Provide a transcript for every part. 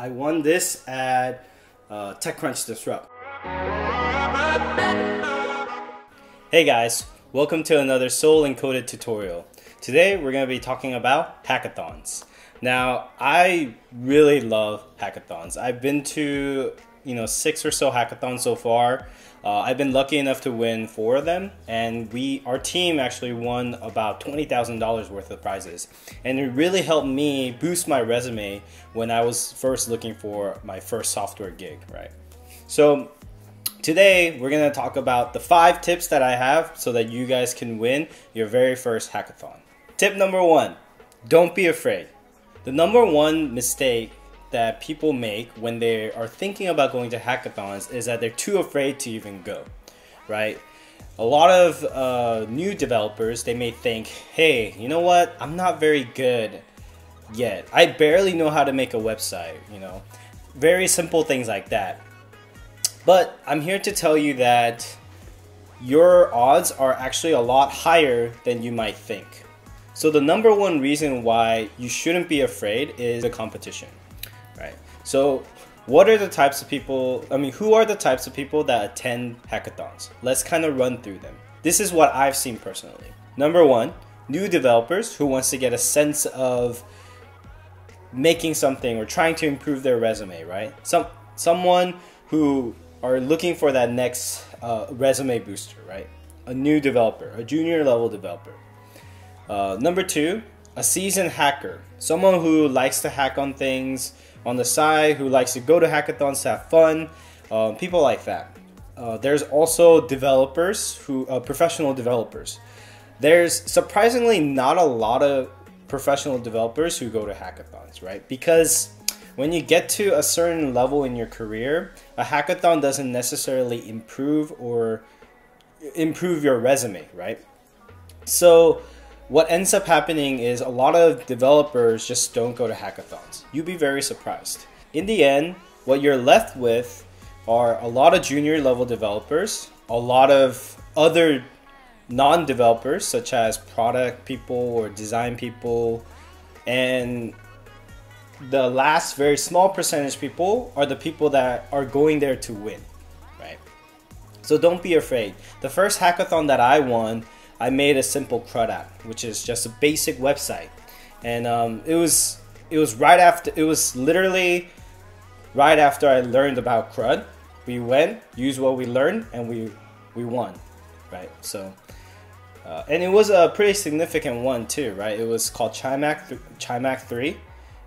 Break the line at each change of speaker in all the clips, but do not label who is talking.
I won this at uh, TechCrunch Disrupt. Hey guys, welcome to another Soul Encoded tutorial. Today we're going to be talking about hackathons. Now, I really love hackathons. I've been to, you know, six or so hackathons so far. Uh, I've been lucky enough to win four of them, and we, our team, actually won about twenty thousand dollars worth of prizes, and it really helped me boost my resume when I was first looking for my first software gig. Right. So today we're gonna talk about the five tips that I have so that you guys can win your very first hackathon. Tip number one: Don't be afraid. The number one mistake that people make when they are thinking about going to hackathons is that they're too afraid to even go, right? A lot of uh, new developers, they may think, hey, you know what? I'm not very good yet. I barely know how to make a website, you know? Very simple things like that. But I'm here to tell you that your odds are actually a lot higher than you might think. So the number one reason why you shouldn't be afraid is the competition? So what are the types of people, I mean, who are the types of people that attend hackathons? Let's kind of run through them. This is what I've seen personally. Number one, new developers who wants to get a sense of making something or trying to improve their resume, right? Some someone who are looking for that next uh, resume booster, right? A new developer, a junior level developer. Uh, number two, a seasoned hacker, someone who likes to hack on things on the side, who likes to go to hackathons to have fun, uh, people like that. Uh, there's also developers who, uh, professional developers. There's surprisingly not a lot of professional developers who go to hackathons, right? Because when you get to a certain level in your career, a hackathon doesn't necessarily improve or improve your resume, right? So what ends up happening is a lot of developers just don't go to hackathons. You'd be very surprised. In the end, what you're left with are a lot of junior level developers, a lot of other non developers, such as product people or design people, and the last very small percentage people are the people that are going there to win, right? So don't be afraid. The first hackathon that I won I made a simple CRUD app, which is just a basic website, and um, it was it was right after it was literally right after I learned about CRUD. We went, used what we learned, and we we won, right? So. Uh, and it was a pretty significant one too, right? It was called Chime Hack, th- Chime Hack 3,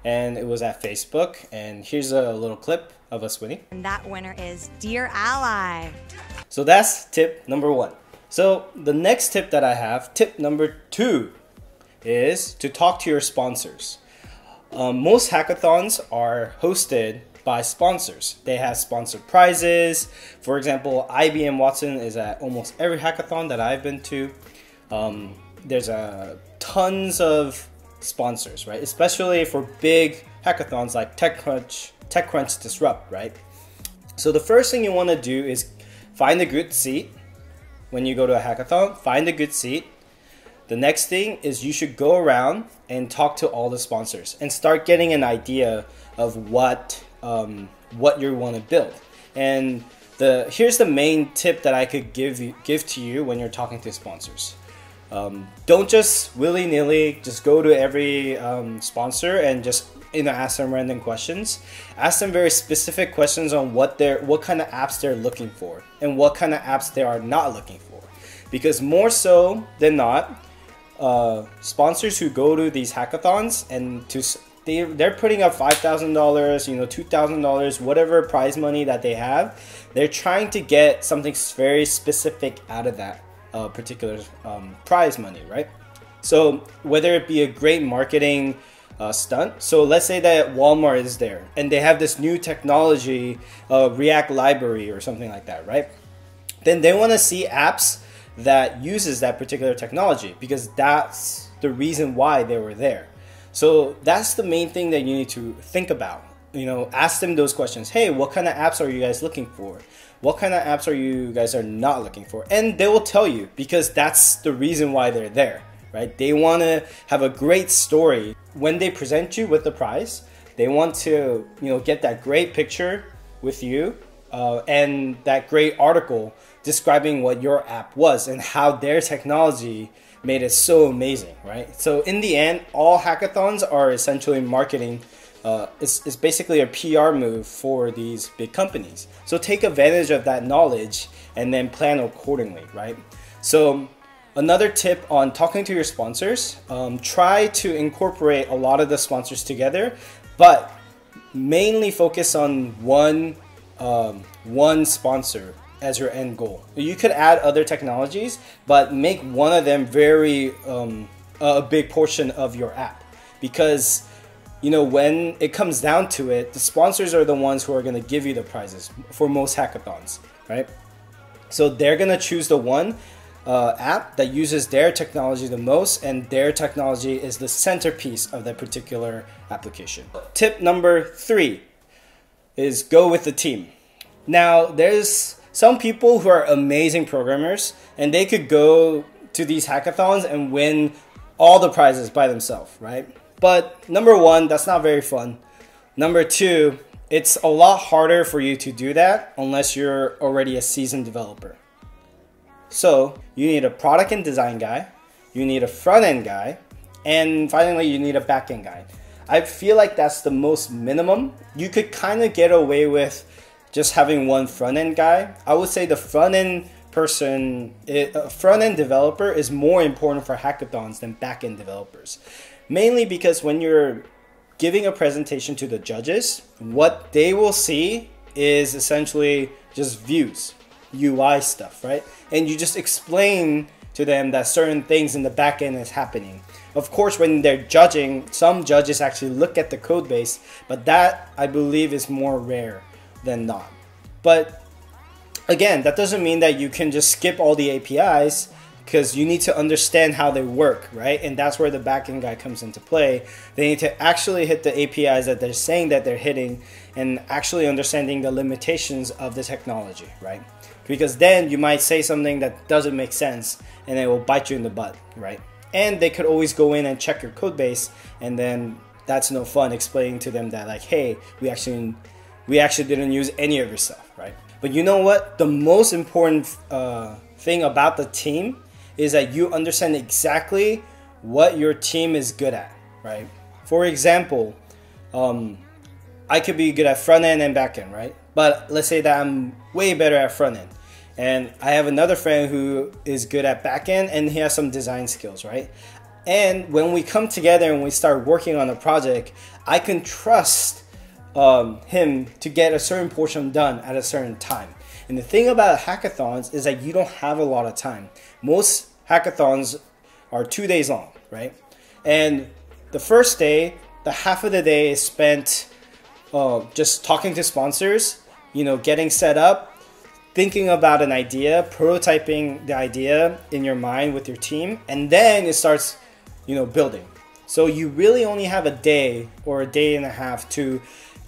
and it was at Facebook. And here's a little clip of us winning.
And that winner is Dear Ally.
So that's tip number one. So the next tip that I have, tip number two, is to talk to your sponsors. Um, most hackathons are hosted by sponsors. They have sponsored prizes. For example, IBM Watson is at almost every hackathon that I've been to. Um, there's a tons of sponsors, right? Especially for big hackathons like TechCrunch, TechCrunch Disrupt, right? So the first thing you want to do is find a good seat when you go to a hackathon, find a good seat. The next thing is you should go around and talk to all the sponsors and start getting an idea of what um, what you want to build. And the here's the main tip that I could give you, give to you when you're talking to sponsors. Um, don't just willy nilly just go to every um, sponsor and just you know ask them random questions. Ask them very specific questions on what they're what kind of apps they're looking for and what kind of apps they are not looking for. Because more so than not uh, sponsors who go to these hackathons and to they, they're putting up $5000 you know $2000 whatever prize money that they have they're trying to get something very specific out of that uh, particular um, prize money right? So whether it be a great marketing uh, stunt. So let's say that Walmart is there and they have this new technology, uh, React library or something like that, right? Then they want to see apps that uses that particular technology because that's the reason why they were there. So that's the main thing that you need to think about. You know, ask them those questions. Hey, what kind of apps are you guys looking for? What kind of apps are you guys are not looking for? And they will tell you because that's the reason why they're there right? They want to have a great story. When they present you with the prize, They want to, you know, get that great picture with you uh, and that great article describing what your app was and how their technology made it so amazing, right? So in the end, all hackathons are essentially marketing. Uh, it's, it's basically a PR move for these big companies. So take advantage of that knowledge and then plan accordingly, right? So another tip on talking to your sponsors, um, try to incorporate a lot of the sponsors together, but mainly focus on one um, one sponsor as your end goal. You could add other technologies, but make one of them very um, a big portion of your app because you know when it comes down to it, the sponsors are the ones who are going to give you the prizes for most hackathons, right? So they're going to choose the one uh, app that uses their technology the most, and their technology is the centerpiece of that particular application. Tip number three is go with the team. Now, there's some people who are amazing programmers and they could go to these hackathons and win all the prizes by themselves, right? But number one, that's not very fun. Number two, it's a lot harder for you to do that unless you're already a seasoned developer. So you need a product and design guy, you need a front end guy, and finally you need a back end guy. I feel like that's the most minimum. You could kind of get away with just having one front end guy. I would say the front end person, eh, a front end developer is more important for hackathons than back end developers. Mainly because when you're giving a presentation to the judges, what they will see is essentially just views, UI stuff, right? And you just explain to them that certain things in the back end is happening. Of course, when they're judging, some judges actually look at the code base, but that I believe is more rare than not. But again, that doesn't mean that you can just skip all the APIs because you need to understand how they work, right? And that's where the backend guy comes into play. They need to actually hit the APIs that they're saying that they're hitting and actually understanding the limitations of the technology, right? Because then you might say something that doesn't make sense and it will bite you in the butt, right? And they could always go in and check your code base and then that's no fun explaining to them that like, hey, we actually we actually didn't use any of your stuff, right? But you know what? The most important uh, thing about the team is that you understand exactly what your team is good at, right? For example, um, I could be good at front end and back end, right? But let's say that I'm way better at front end. And I have another friend who is good at back end and he has some design skills, right? And when we come together and we start working on a project, I can trust um, him to get a certain portion done at a certain time. And the thing about hackathons is that you don't have a lot of time. Most hackathons are two days long, right? And the first day, the half of the day is spent uh, just talking to sponsors, you know, getting set up, thinking about an idea, prototyping the idea in your mind with your team, and then it starts, you know, building. So you really only have a day or a day and a half to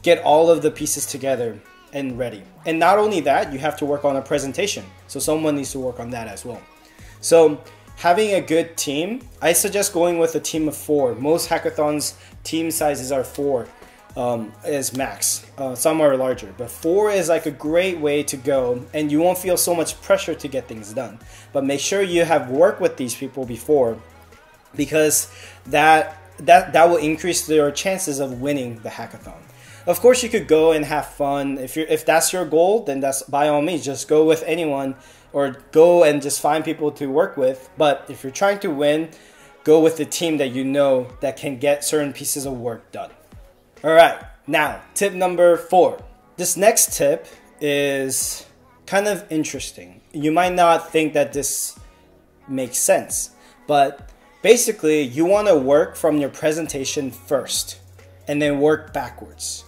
get all of the pieces together and ready. And not only that, you have to work on a presentation. So someone needs to work on that as well. So having a good team, I suggest going with a team of four. Most hackathons team sizes are four um, is max. Uh, larger, but four is like a great way to go, and you won't feel so much pressure to get things done. But make sure you have worked with these people before, because that that that will increase your chances of winning the hackathon. Of course, you could go and have fun. If you if that's your goal, then that's by all means just go with anyone or go and just find people to work with. But if you're trying to win, go with the team that you know that can get certain pieces of work done. All right, now tip number four. This next tip is kind of interesting. You might not think that this makes sense, but basically, you want to work from your presentation first and then work backwards.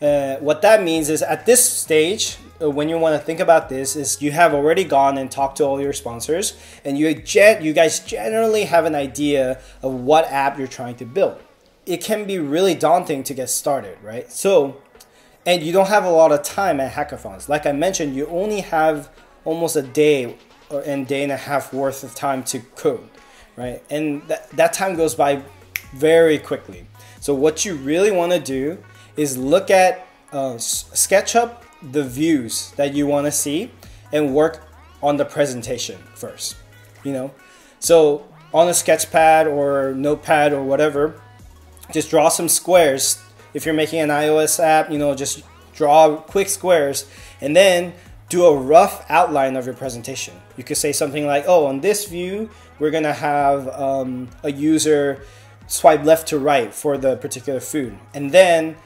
Uh, what that means is at this stage, uh, when you want to think about this, is you have already gone and talked to all your sponsors, and you you guys generally have an idea of what app you're trying to build. It can be really daunting to get started, right? So, and you don't have a lot of time at hackathons. Like I mentioned, you only have almost a day or and day and a half worth of time to code, right? And that that time goes by very quickly. So what you really want to do is look at uh, sketch up the views that you want to see and work on the presentation first. You know, so on a sketch pad or notepad or whatever, just draw some squares. If you're making an iOS app, you know, just draw quick squares and then do a rough outline of your presentation. You could say something like, oh, on this view, we're gonna have um, a user swipe left to right for the particular food. And then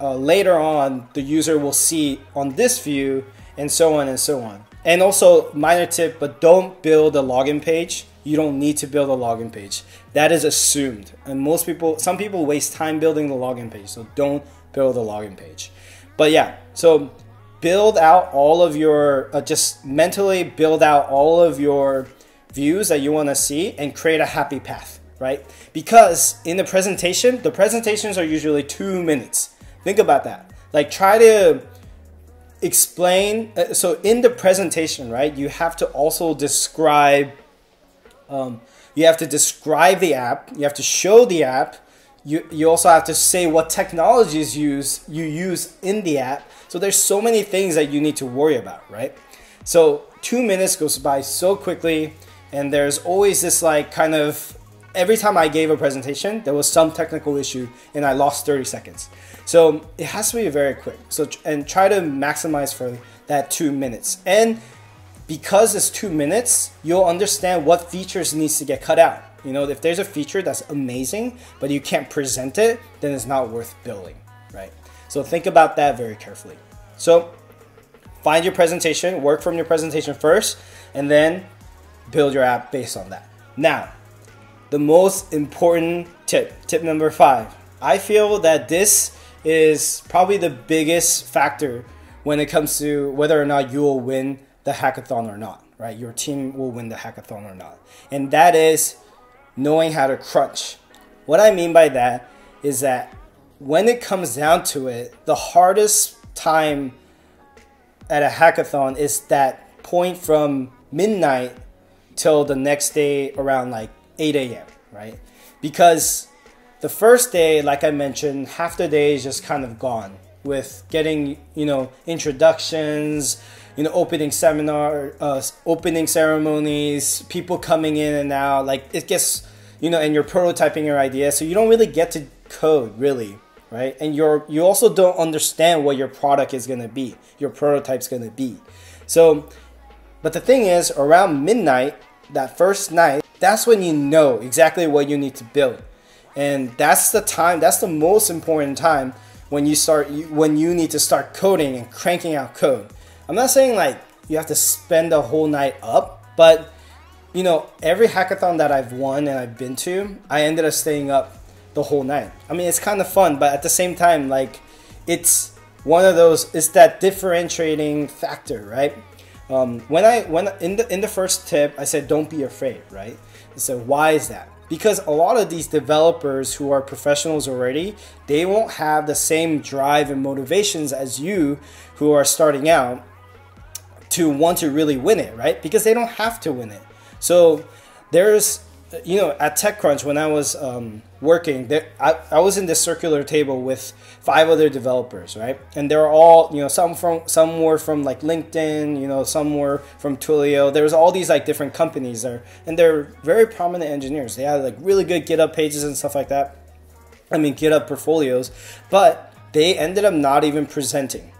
uh, later on, the user will see on this view and so on and so on. And also, minor tip, but don't build a login page. You don't need to build a login page. That is assumed. And most people, some people waste time building the login page. So don't build a login page. But yeah, so build out all of your, uh, just mentally build out all of your views that you want to see and create a happy path, right? Because in the presentation, the presentations are usually two minutes. Think about that. Like try to explain. Uh, so in the presentation, right, you have to also describe. Um, you have to describe the app. You have to show the app. You, you also have to say what technologies use you use in the app. So there's so many things that you need to worry about, right? So two minutes goes by so quickly, and there's always this like kind of every time I gave a presentation, there was some technical issue, and I lost 30 seconds. So it has to be very quick. So and try to maximize for that two minutes. And because it's two minutes, you'll understand what features needs to get cut out. You know, if there's a feature that's amazing, but you can't present it, then it's not worth building, right? So think about that very carefully. So find your presentation, work from your presentation first, and then build your app based on that. Now, the most important tip, tip number five. I feel that this is probably the biggest factor when it comes to whether or not you will win the hackathon or not, right? Your team will win the hackathon or not. And that is knowing how to crunch. What I mean by that is that when it comes down to it, the hardest time at a hackathon is that point from midnight till the next day around like 8 a.m., right? Because the first day, like I mentioned, half the day is just kind of gone with getting, you know, introductions, you know, opening seminar, uh, opening ceremonies, people coming in and out. Like it gets, you know, and you're prototyping your idea, so you don't really get to code really, right? And you're you also don't understand what your product is gonna be, your prototype's gonna be. So, but the thing is, around midnight, that first night, that's when you know exactly what you need to build. And that's the time that's the most important time when you start when you need to start coding and cranking out code. I'm not saying like you have to spend the whole night up but you know every hackathon that i've won and i've been to i ended up staying up the whole night. I mean it's kind of fun but at the same time like it's one of those it's that differentiating factor right? Um, when i when in the in the first tip i said don't be afraid right so why is that? Because a lot of these developers who are professionals already they won't have the same drive and motivations as you who are starting out to want to really win it right? Because they don't have to win it. So there's you know, at TechCrunch when I was um, working, there, I, I was in this circular table with five other developers, right? And they're all, you know, some from some were from like LinkedIn, you know, some were from Twilio. There was all these like different companies there, and they're very prominent engineers. They had like really good GitHub pages and stuff like that. I mean, GitHub portfolios, but they ended up not even presenting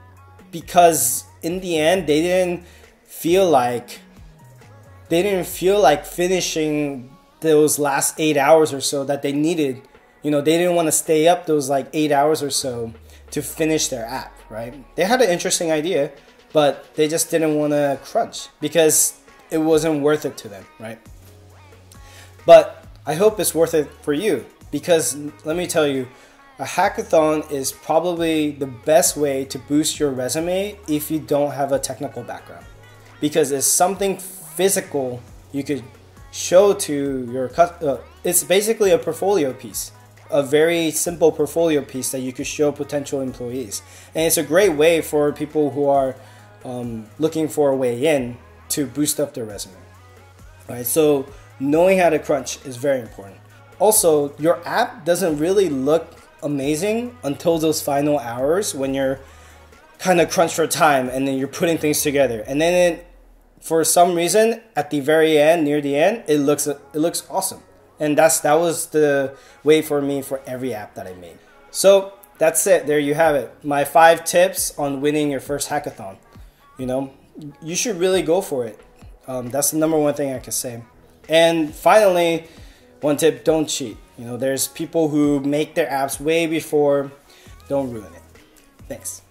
because in the end they didn't feel like they didn't feel like finishing those last eight hours or so that they needed. You know, they didn't want to stay up those like eight hours or so to finish their app, right? They had an interesting idea, but they just didn't want to crunch because it wasn't worth it to them, right? But I hope it's worth it for you because let me tell you, a hackathon is probably the best way to boost your resume if you don't have a technical background because it's something physical you could show to your uh, it's basically a portfolio piece a very simple portfolio piece that you could show potential employees. And it's a great way for people who are um, looking for a way in to boost up their resume right? So knowing how to crunch is very important. Also your app doesn't really look amazing until those final hours when you're kind of crunched for time and then you're putting things together. And then it, for some reason at the very end, near the end, it looks it looks awesome. And that's that was the way for me for every app that I made. So that's it. There you have it. My five tips on winning your first hackathon. You know, you should really go for it. Um, that's the number one thing I can say. And finally, one tip: don't cheat. You know, there's people who make their apps way before. Don't ruin it. Thanks.